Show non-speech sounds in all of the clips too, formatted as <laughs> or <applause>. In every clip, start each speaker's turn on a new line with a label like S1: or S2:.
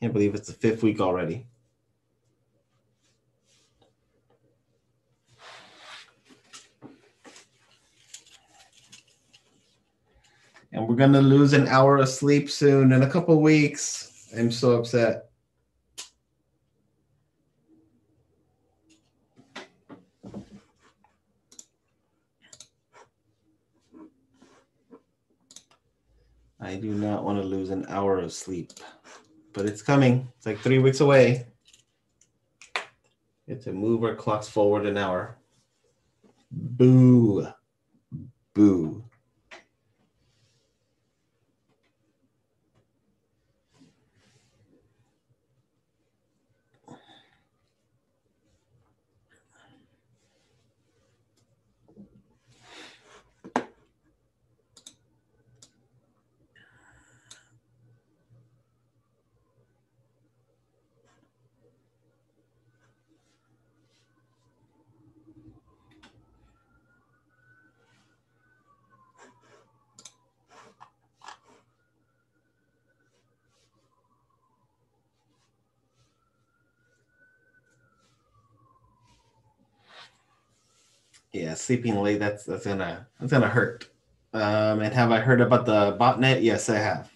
S1: Can't believe it's the fifth week already. And we're gonna lose an hour of sleep soon in a couple weeks. I'm so upset. I do not want to lose an hour of sleep, but it's coming. It's like three weeks away. It's to move our clocks forward an hour. Boo. Boo. Yeah, sleeping late. That's that's gonna that's gonna hurt. Um, and have I heard about the botnet? Yes, I have.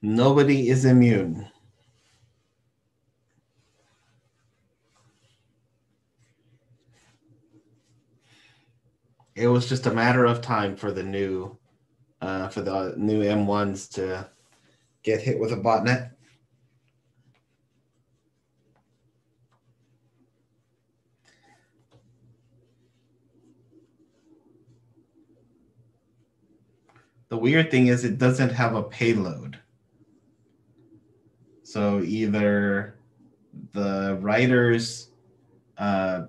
S1: Nobody is immune. It was just a matter of time for the new, uh, for the new M1s to get hit with a botnet. The weird thing is it doesn't have a payload. So either the writers uh,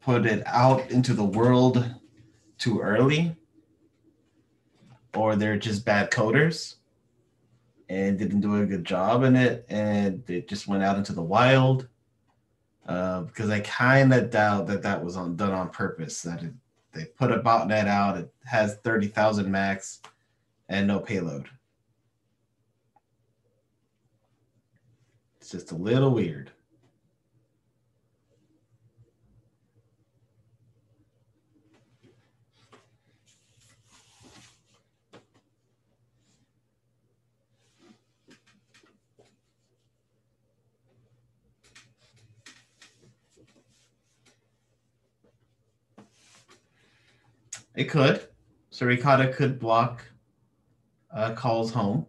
S1: put it out into the world too early, or they're just bad coders and didn't do a good job in it, and it just went out into the wild. Uh, because I kind of doubt that that was on, done on purpose. That it they put a botnet out. It has 30,000 Macs and no payload. It's just a little weird. It could. So Suricata could block uh, calls home.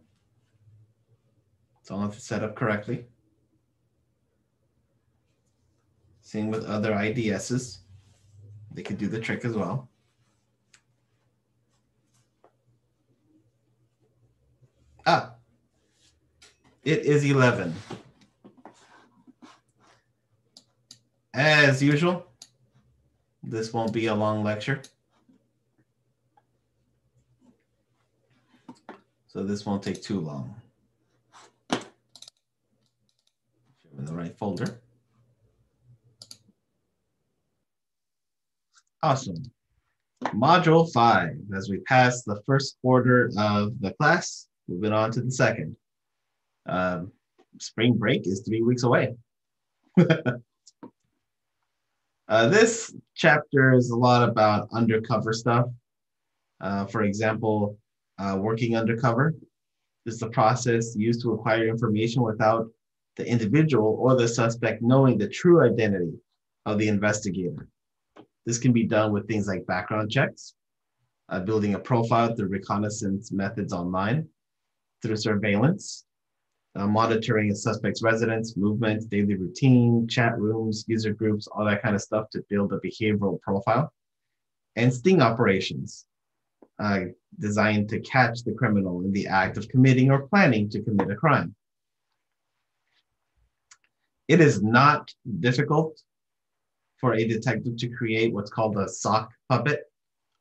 S1: As it's set up correctly. Same with other IDSs. They could do the trick as well. Ah, it is 11. As usual, this won't be a long lecture. So this won't take too long. In the right folder. Awesome. Module five, as we pass the first quarter of the class, moving on to the second. Um, spring break is three weeks away. <laughs> uh, this chapter is a lot about undercover stuff. Uh, for example, uh, working undercover. This is the process used to acquire information without the individual or the suspect knowing the true identity of the investigator. This can be done with things like background checks, uh, building a profile through reconnaissance methods online, through surveillance, uh, monitoring a suspect's residence, movements, daily routine, chat rooms, user groups, all that kind of stuff to build a behavioral profile, and sting operations, uh, designed to catch the criminal in the act of committing or planning to commit a crime. It is not difficult for a detective to create what's called a sock puppet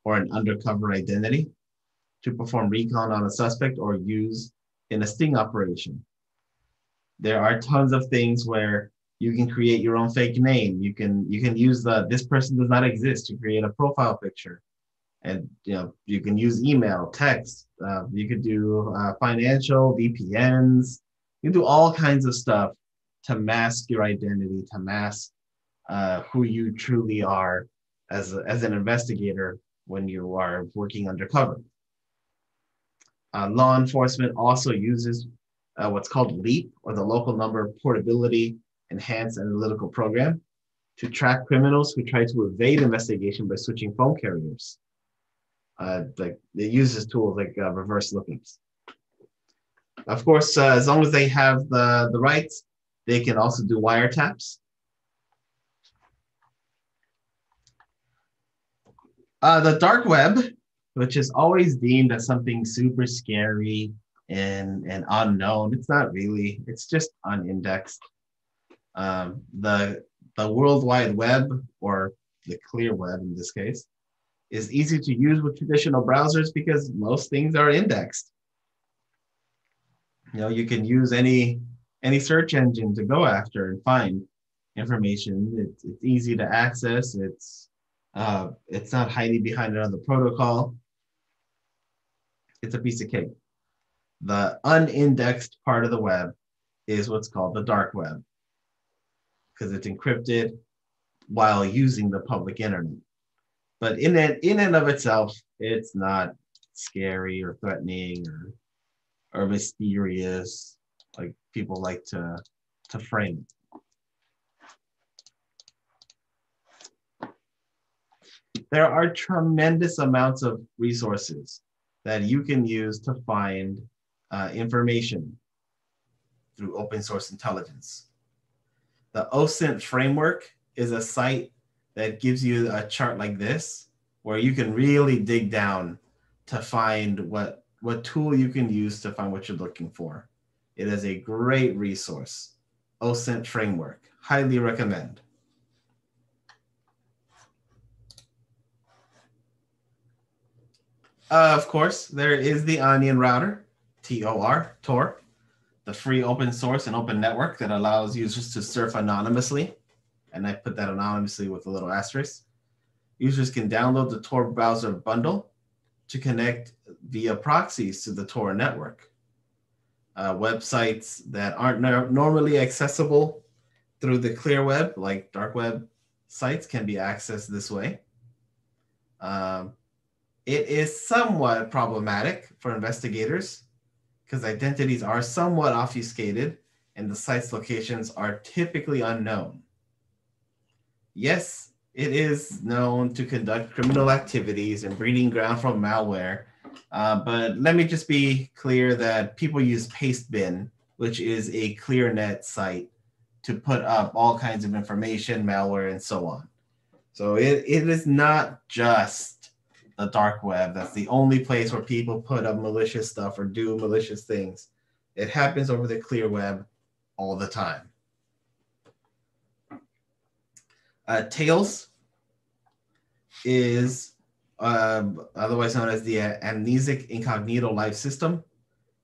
S1: or an undercover identity to perform recon on a suspect or use in a sting operation. There are tons of things where you can create your own fake name. You can you can use the this person does not exist to create a profile picture and you know you can use email, text. Uh, you could do uh, financial VPNs. You can do all kinds of stuff to mask your identity, to mask uh, who you truly are as a, as an investigator when you are working undercover. Uh, law enforcement also uses uh, what's called LEAP, or the Local Number Portability Enhanced Analytical Program, to track criminals who try to evade investigation by switching phone carriers. Uh, like it uses tools like uh, reverse lookups. Of course, uh, as long as they have the, the rights, they can also do wiretaps. Uh, the dark web, which is always deemed as something super scary and, and unknown, it's not really, it's just unindexed. Um, the, the World Wide Web, or the clear web in this case, is easy to use with traditional browsers because most things are indexed. You know, you can use any any search engine to go after and find information. It's, it's easy to access. It's uh, it's not hiding behind another protocol. It's a piece of cake. The unindexed part of the web is what's called the dark web because it's encrypted while using the public internet. But in it, in and of itself, it's not scary or threatening or or mysterious like people like to to frame there are tremendous amounts of resources that you can use to find uh, information through open source intelligence. The OSINT framework is a site that gives you a chart like this, where you can really dig down to find what, what tool you can use to find what you're looking for. It is a great resource. OSINT framework, highly recommend. Uh, of course, there is the Onion router, TOR, Tor, the free open source and open network that allows users to surf anonymously. And I put that anonymously with a little asterisk. Users can download the Tor browser bundle to connect via proxies to the Tor network. Uh, websites that aren't no normally accessible through the clear web, like dark web sites, can be accessed this way. Um, it is somewhat problematic for investigators because identities are somewhat obfuscated and the site's locations are typically unknown. Yes, it is known to conduct criminal activities and breeding ground for malware, uh, but let me just be clear that people use Pastebin, which is a ClearNet site, to put up all kinds of information, malware, and so on. So it, it is not just the dark web. That's the only place where people put up malicious stuff or do malicious things. It happens over the clear web all the time. Uh, Tails is uh, otherwise known as the Amnesic Incognito Live System.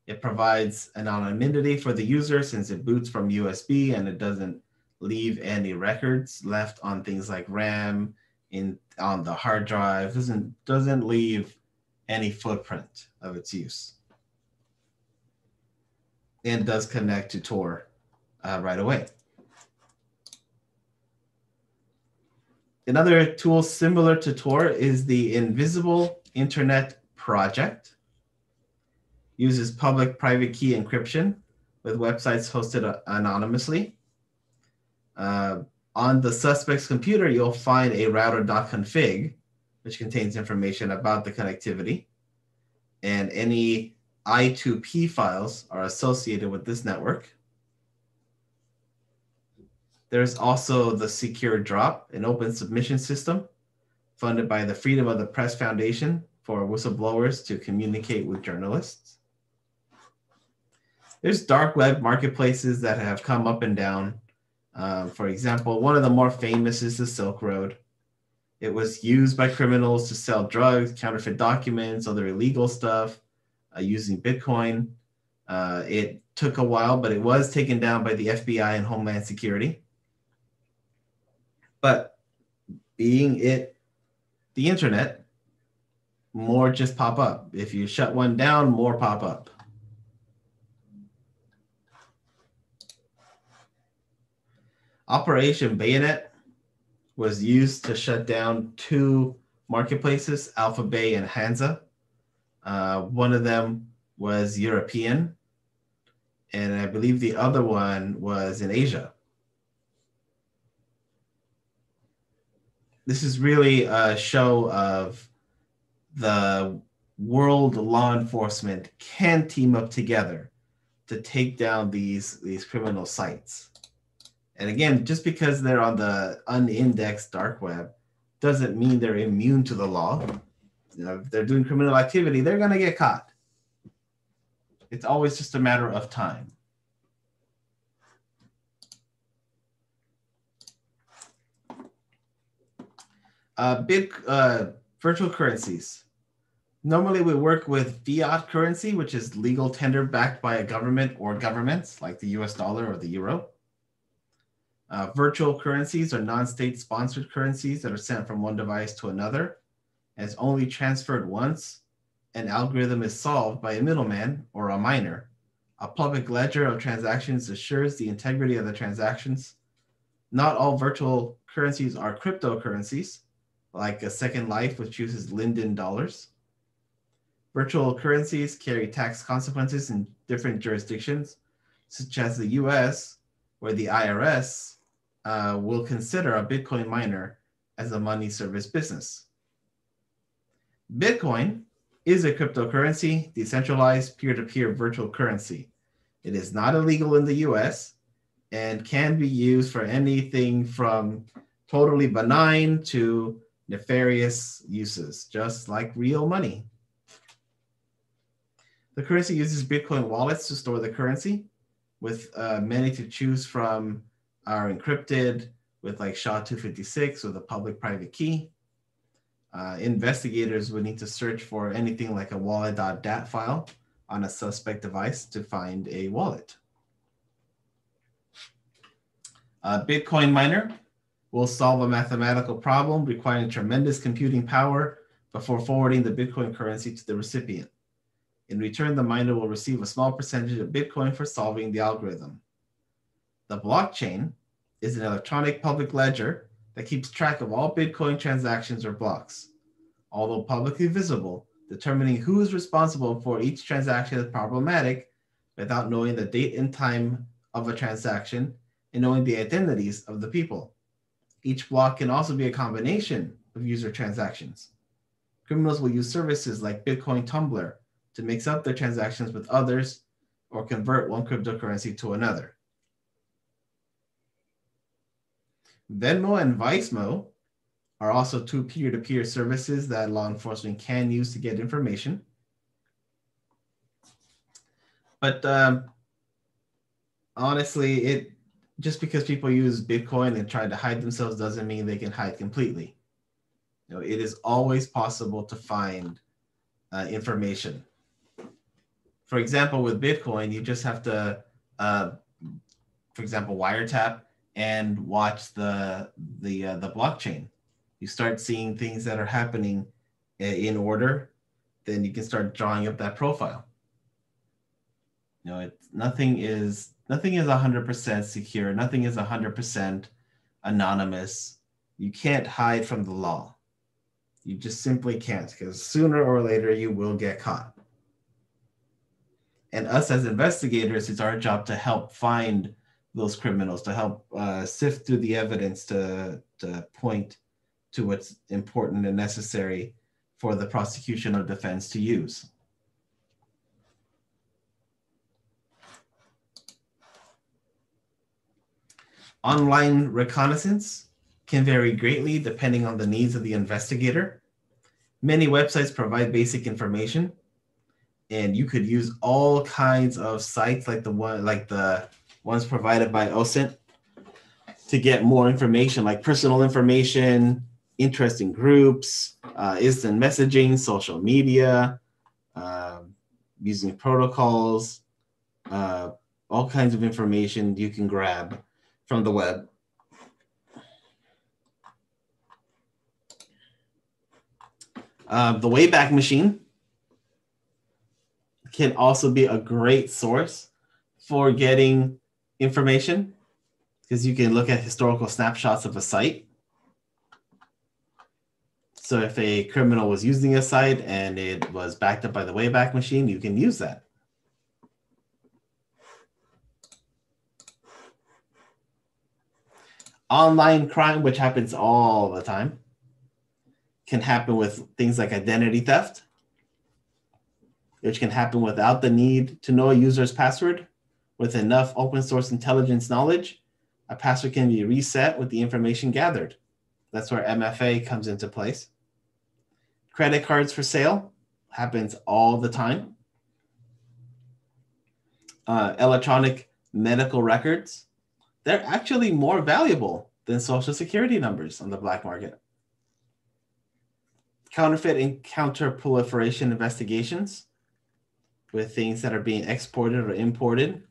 S1: It provides anonymity for the user since it boots from USB and it doesn't leave any records left on things like RAM in on the hard drive doesn't doesn't leave any footprint of its use and does connect to tor uh, right away another tool similar to tor is the invisible internet project uses public private key encryption with websites hosted anonymously uh, on the suspect's computer, you'll find a router.config, which contains information about the connectivity. And any I2P files are associated with this network. There's also the Secure Drop, an open submission system funded by the Freedom of the Press Foundation for whistleblowers to communicate with journalists. There's dark web marketplaces that have come up and down um, for example, one of the more famous is the Silk Road. It was used by criminals to sell drugs, counterfeit documents, other illegal stuff uh, using Bitcoin. Uh, it took a while, but it was taken down by the FBI and Homeland Security. But being it the internet, more just pop up. If you shut one down, more pop up. Operation Bayonet was used to shut down two marketplaces, Alphabay and Hansa. Uh, one of them was European, and I believe the other one was in Asia. This is really a show of the world law enforcement can team up together to take down these, these criminal sites. And again, just because they're on the unindexed dark web doesn't mean they're immune to the law. You know, if they're doing criminal activity, they're going to get caught. It's always just a matter of time. Uh, big uh, virtual currencies. Normally, we work with fiat currency, which is legal tender backed by a government or governments like the US dollar or the euro. Uh, virtual currencies are non-state sponsored currencies that are sent from one device to another. And it's only transferred once. An algorithm is solved by a middleman or a miner. A public ledger of transactions assures the integrity of the transactions. Not all virtual currencies are cryptocurrencies, like a Second Life, which uses Linden dollars. Virtual currencies carry tax consequences in different jurisdictions, such as the US, where the IRS uh, will consider a Bitcoin miner as a money service business. Bitcoin is a cryptocurrency, decentralized peer-to-peer virtual currency. It is not illegal in the US and can be used for anything from totally benign to nefarious uses, just like real money. The currency uses Bitcoin wallets to store the currency, with uh, many to choose from are encrypted with like SHA-256 with a public-private key. Uh, investigators would need to search for anything like a wallet.dat file on a suspect device to find a wallet. A Bitcoin miner will solve a mathematical problem requiring tremendous computing power before forwarding the Bitcoin currency to the recipient. In return, the miner will receive a small percentage of Bitcoin for solving the algorithm. The blockchain is an electronic public ledger that keeps track of all Bitcoin transactions or blocks. Although publicly visible, determining who is responsible for each transaction is problematic without knowing the date and time of a transaction and knowing the identities of the people. Each block can also be a combination of user transactions. Criminals will use services like Bitcoin Tumbler to mix up their transactions with others or convert one cryptocurrency to another. Venmo and Vicemo are also two peer-to-peer services that law enforcement can use to get information. But um, honestly, it just because people use Bitcoin and try to hide themselves doesn't mean they can hide completely. You know, it is always possible to find uh, information. For example, with Bitcoin, you just have to, uh, for example, wiretap and watch the the uh, the blockchain. You start seeing things that are happening in order, then you can start drawing up that profile. You know, it's nothing is nothing is 100% secure. Nothing is 100% anonymous. You can't hide from the law. You just simply can't because sooner or later you will get caught. And us as investigators, it's our job to help find those criminals to help uh, sift through the evidence to, to point to what's important and necessary for the prosecution or defense to use. Online reconnaissance can vary greatly depending on the needs of the investigator. Many websites provide basic information and you could use all kinds of sites like the one like the one's provided by OSINT to get more information like personal information, interesting groups, uh, instant messaging, social media, uh, using protocols, uh, all kinds of information you can grab from the web. Uh, the Wayback Machine can also be a great source for getting information because you can look at historical snapshots of a site. So if a criminal was using a site and it was backed up by the Wayback Machine, you can use that. Online crime, which happens all the time, can happen with things like identity theft, which can happen without the need to know a user's password. With enough open source intelligence knowledge, a password can be reset with the information gathered. That's where MFA comes into place. Credit cards for sale happens all the time. Uh, electronic medical records, they're actually more valuable than social security numbers on the black market. Counterfeit and counter proliferation investigations with things that are being exported or imported,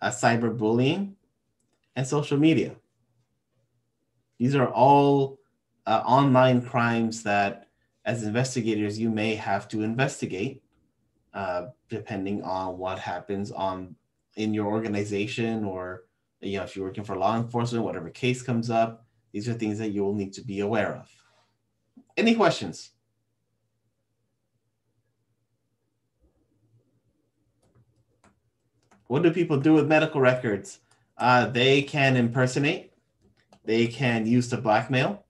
S1: uh, cyberbullying, and social media. These are all uh, online crimes that, as investigators, you may have to investigate, uh, depending on what happens on in your organization or you know if you're working for law enforcement, whatever case comes up. These are things that you will need to be aware of. Any questions? What do people do with medical records? Uh, they can impersonate. They can use to blackmail.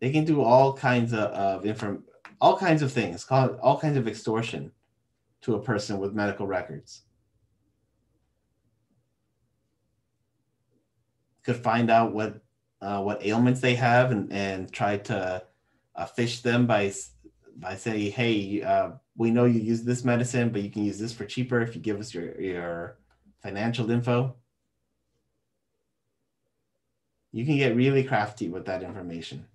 S1: They can do all kinds of, of inform, all kinds of things, all kinds of extortion to a person with medical records. Could find out what uh, what ailments they have and, and try to uh, phish them by by saying, hey, uh, we know you use this medicine, but you can use this for cheaper if you give us your your financial info. You can get really crafty with that information.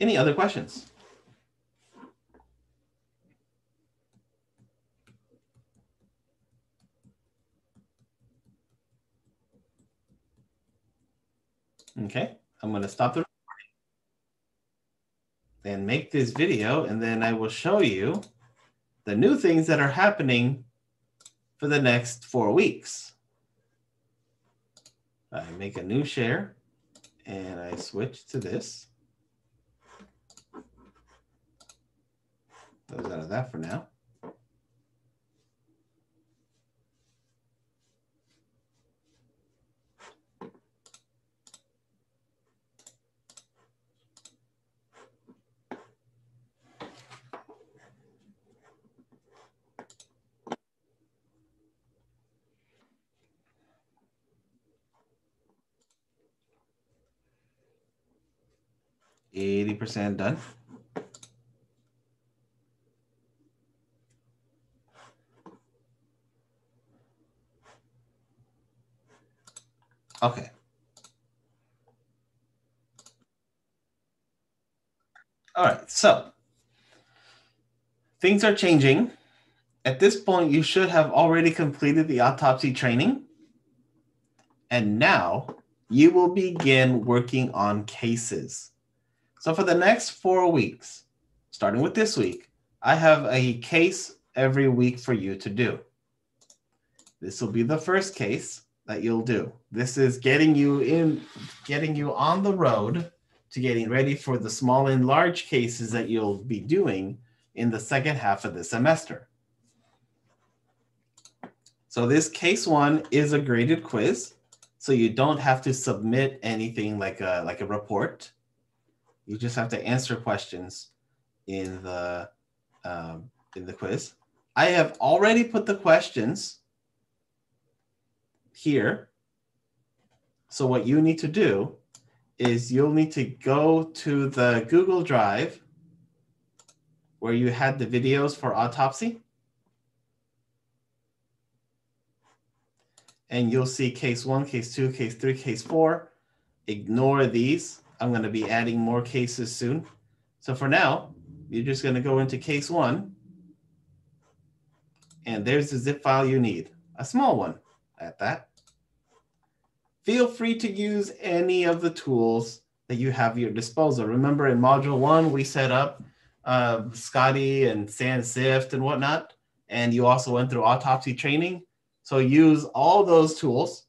S1: Any other questions? Okay, I'm going to stop the recording and make this video, and then I will show you the new things that are happening for the next four weeks. I make a new share and I switch to this. Close out of that for now. Eighty percent done. Okay. All right, so things are changing. At this point, you should have already completed the autopsy training. And now you will begin working on cases. So for the next four weeks, starting with this week, I have a case every week for you to do. This will be the first case that you'll do. This is getting you in, getting you on the road to getting ready for the small and large cases that you'll be doing in the second half of the semester. So this case one is a graded quiz. So you don't have to submit anything like a, like a report. You just have to answer questions in the, um, in the quiz. I have already put the questions here. So what you need to do is you'll need to go to the Google Drive where you had the videos for autopsy. And you'll see case one, case two, case three, case four. Ignore these. I'm going to be adding more cases soon. So for now, you're just going to go into case one And there's the zip file you need, a small one at that. Feel free to use any of the tools that you have at your disposal. Remember in module one, we set up uh, Scotty and SANS SIFT and whatnot. And you also went through autopsy training. So use all those tools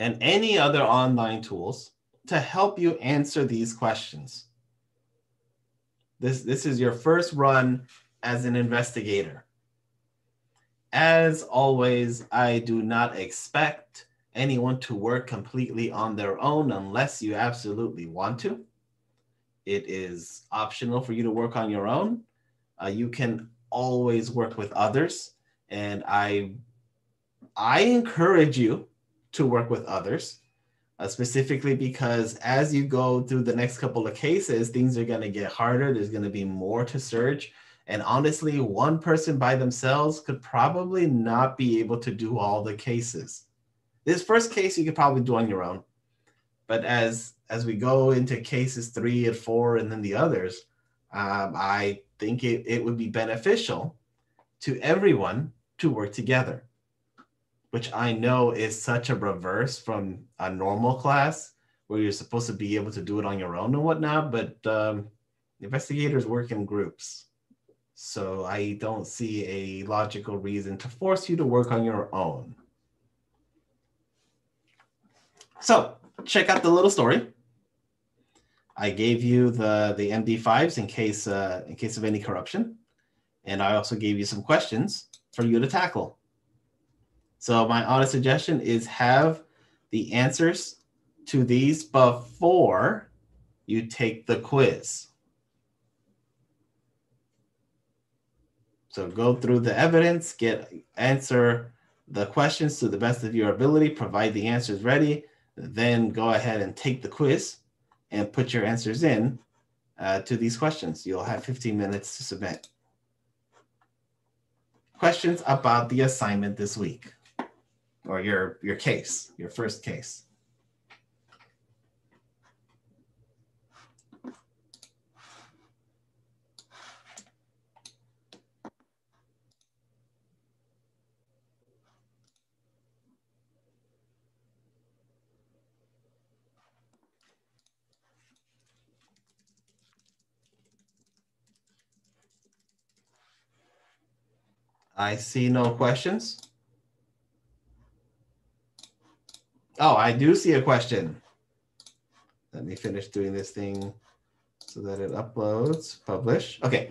S1: and any other online tools to help you answer these questions. This, this is your first run as an investigator. As always, I do not expect anyone to work completely on their own unless you absolutely want to. It is optional for you to work on your own. Uh, you can always work with others, and I I encourage you to work with others, uh, specifically because as you go through the next couple of cases, things are going to get harder. There's going to be more to search. And honestly, one person by themselves could probably not be able to do all the cases. This first case you could probably do on your own. But as as we go into cases three and four and then the others, um, I think it, it would be beneficial to everyone to work together, which I know is such a reverse from a normal class where you're supposed to be able to do it on your own and whatnot. But um, investigators work in groups. So I don't see a logical reason to force you to work on your own. So check out the little story. I gave you the, the MD5s in case, uh, in case of any corruption. And I also gave you some questions for you to tackle. So my honest suggestion is have the answers to these before you take the quiz. So go through the evidence, get answer the questions to the best of your ability, provide the answers ready, then go ahead and take the quiz and put your answers in uh, to these questions. You'll have 15 minutes to submit. Questions about the assignment this week or your, your case, your first case. I see no questions. Oh, I do see a question. Let me finish doing this thing so that it uploads, publish. Okay.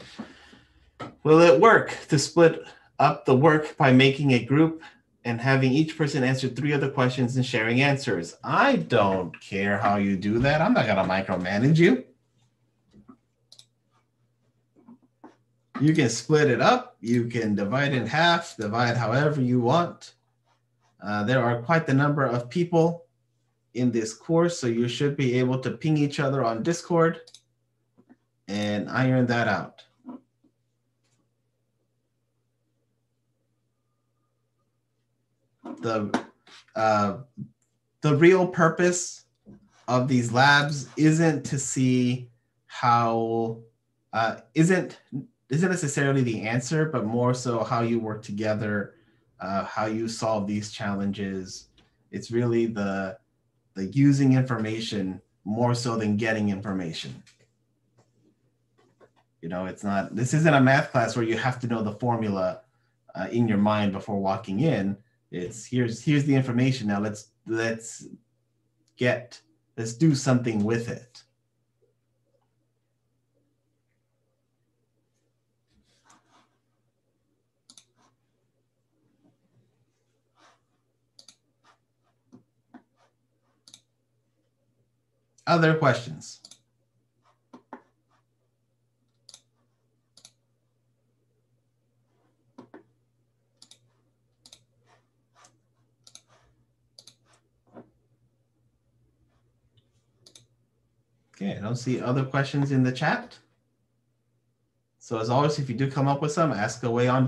S1: Will it work to split up the work by making a group and having each person answer three other questions and sharing answers? I don't care how you do that. I'm not going to micromanage you. You can split it up. You can divide in half, divide however you want. Uh, there are quite the number of people in this course, so you should be able to ping each other on Discord and iron that out. The, uh, the real purpose of these labs isn't to see how, uh, isn't isn't necessarily the answer, but more so how you work together, uh, how you solve these challenges. It's really the the using information more so than getting information. You know, it's not. This isn't a math class where you have to know the formula uh, in your mind before walking in. It's here's here's the information. Now let's let's get let's do something with it. Other questions? Okay, I don't see other questions in the chat. So as always, if you do come up with some, ask away on